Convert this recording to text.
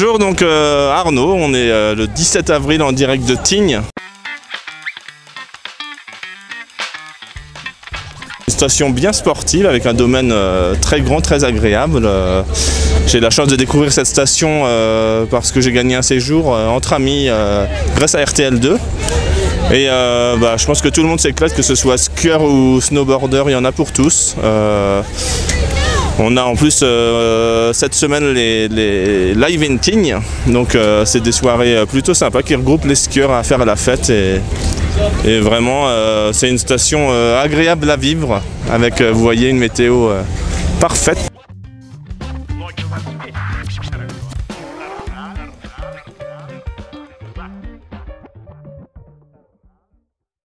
Bonjour donc euh, Arnaud, on est euh, le 17 avril en direct de Tignes. Une station bien sportive avec un domaine euh, très grand, très agréable. J'ai la chance de découvrir cette station parce que j'ai gagné un séjour entre amis grâce à RTL2. Et bah, je pense que tout le monde s'éclate, que ce soit skieur ou snowboarder, il y en a pour tous. On a en plus euh, cette semaine les, les live inting, donc euh, c'est des soirées euh, plutôt sympas qui regroupent les skieurs à faire la fête et, vraiment c'est une station agréable à vivre avec vous voyez une météo parfaite.